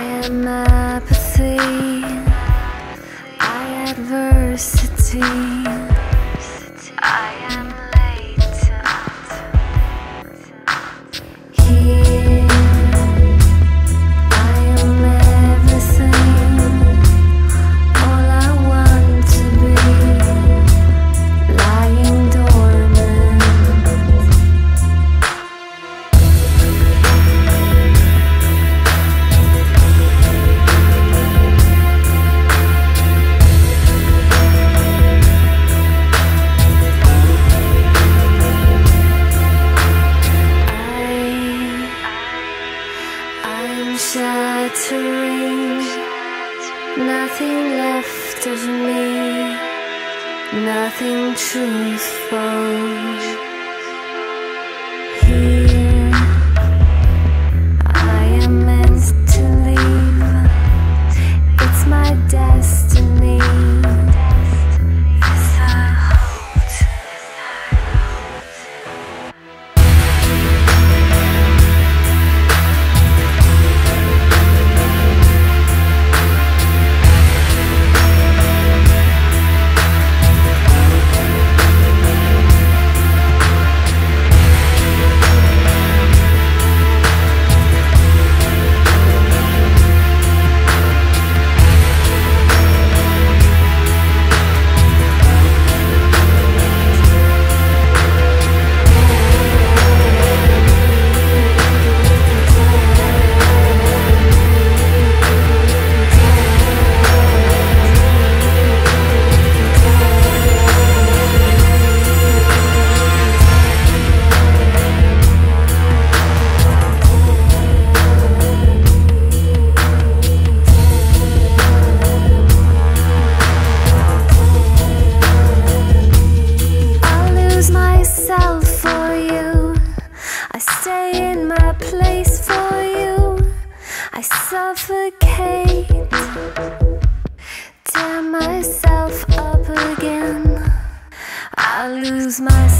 I am apathy, I adversity. scattering, nothing left of me, nothing truthful. My place for you. I suffocate. Tear myself up again. I lose myself.